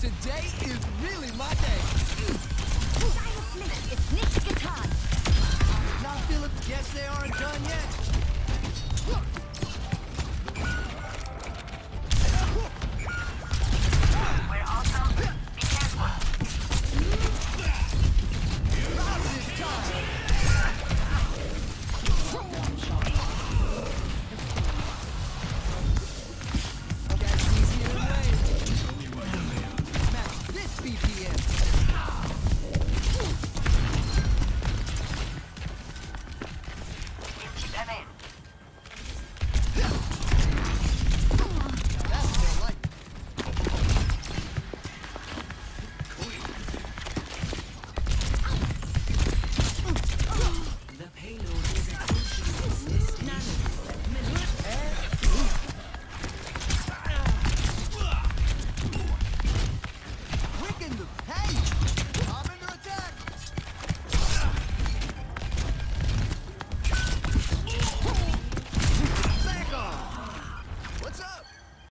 Today is really my day. Is Nick's guitar. Not yes they are the end.